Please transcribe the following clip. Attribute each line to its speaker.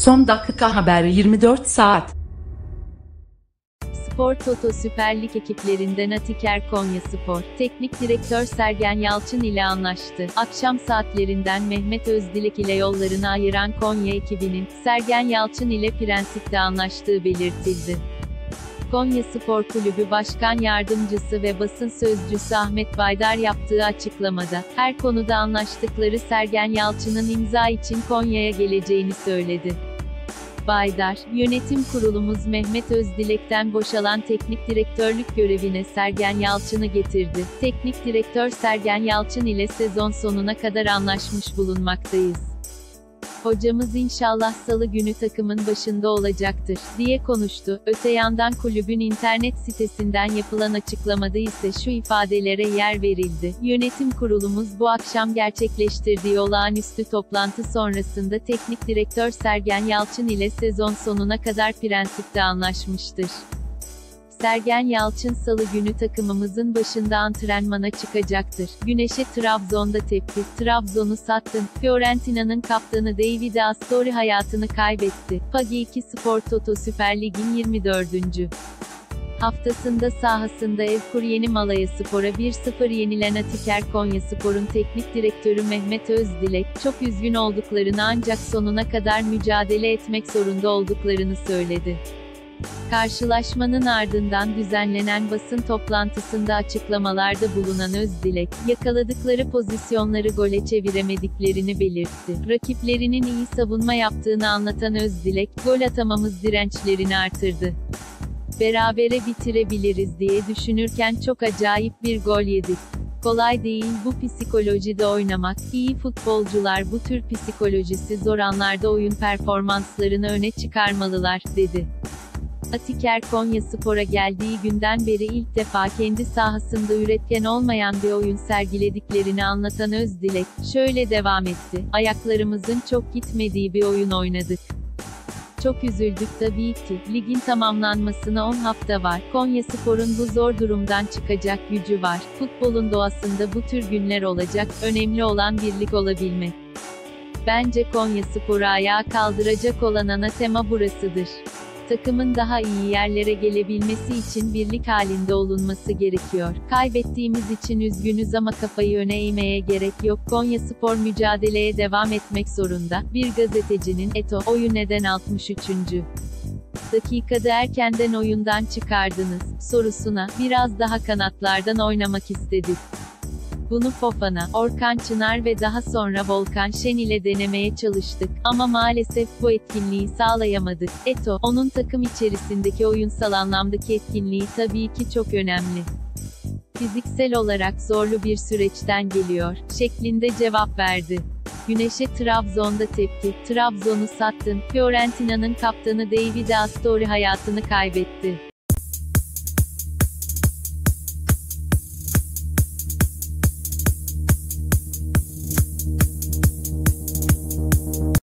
Speaker 1: Son dakika haberi 24 saat.
Speaker 2: Spor Toto Süper Lig ekiplerinden Atiker Konya Spor, Teknik Direktör Sergen Yalçın ile anlaştı. Akşam saatlerinden Mehmet Özdilek ile yollarını ayıran Konya ekibinin, Sergen Yalçın ile prensipte anlaştığı belirtildi. Konya Spor Kulübü Başkan Yardımcısı ve basın sözcüsü Ahmet Baydar yaptığı açıklamada, her konuda anlaştıkları Sergen Yalçın'ın imza için Konya'ya geleceğini söyledi. Baydar, yönetim kurulumuz Mehmet Özdilek'ten boşalan teknik direktörlük görevine Sergen Yalçın'ı getirdi. Teknik direktör Sergen Yalçın ile sezon sonuna kadar anlaşmış bulunmaktayız. Hocamız inşallah salı günü takımın başında olacaktır, diye konuştu. Öte yandan kulübün internet sitesinden yapılan açıklamada ise şu ifadelere yer verildi. Yönetim kurulumuz bu akşam gerçekleştirdiği olağanüstü toplantı sonrasında teknik direktör Sergen Yalçın ile sezon sonuna kadar prensipte anlaşmıştır. Sergen Yalçın salı günü takımımızın başında antrenmana çıkacaktır. Güneşe Trabzon'da tepki. Trabzon'u sattın. Fiorentina'nın kaptanı David Astori hayatını kaybetti. Pagi 2 Spor Toto Süper Lig'in 24. Haftasında sahasında Evkur Yeni Malaya Spor'a 1-0 yenilen Atiker Konya Spor'un teknik direktörü Mehmet Özdilek, çok üzgün olduklarını ancak sonuna kadar mücadele etmek zorunda olduklarını söyledi. Karşılaşmanın ardından düzenlenen basın toplantısında açıklamalarda bulunan Özdilek, yakaladıkları pozisyonları gole çeviremediklerini belirtti. Rakiplerinin iyi savunma yaptığını anlatan Özdilek, gol atamamız dirençlerini artırdı. Berabere bitirebiliriz diye düşünürken çok acayip bir gol yedik. Kolay değil bu psikolojide oynamak. İyi futbolcular bu tür psikolojisi zor anlarda oyun performanslarını öne çıkarmalılar, dedi. Atiker Konya Spor'a geldiği günden beri ilk defa kendi sahasında üretken olmayan bir oyun sergilediklerini anlatan Özdilek, şöyle devam etti. Ayaklarımızın çok gitmediği bir oyun oynadık. Çok üzüldük tabii ki. Ligin tamamlanmasına 10 hafta var. Konya Spor'un bu zor durumdan çıkacak gücü var. Futbolun doğasında bu tür günler olacak. Önemli olan birlik olabilmek. Bence Konya Spor'u ayağa kaldıracak olan ana tema burasıdır. Takımın daha iyi yerlere gelebilmesi için birlik halinde olunması gerekiyor. Kaybettiğimiz için üzgünüz ama kafayı öne eğmeye gerek yok. Konya Spor mücadeleye devam etmek zorunda. Bir gazetecinin, Eto, oyun neden 63. dakikada erkenden oyundan çıkardınız, sorusuna, biraz daha kanatlardan oynamak istedik. Bunu Fofana, Orkan Çınar ve daha sonra Volkan Şen ile denemeye çalıştık, ama maalesef bu etkinliği sağlayamadık. Eto, onun takım içerisindeki oyunsal anlamdaki etkinliği tabii ki çok önemli. Fiziksel olarak zorlu bir süreçten geliyor, şeklinde cevap verdi. Güneşe Trabzon'da tepki, Trabzon'u sattın, Fiorentina'nın kaptanı David Astori hayatını kaybetti.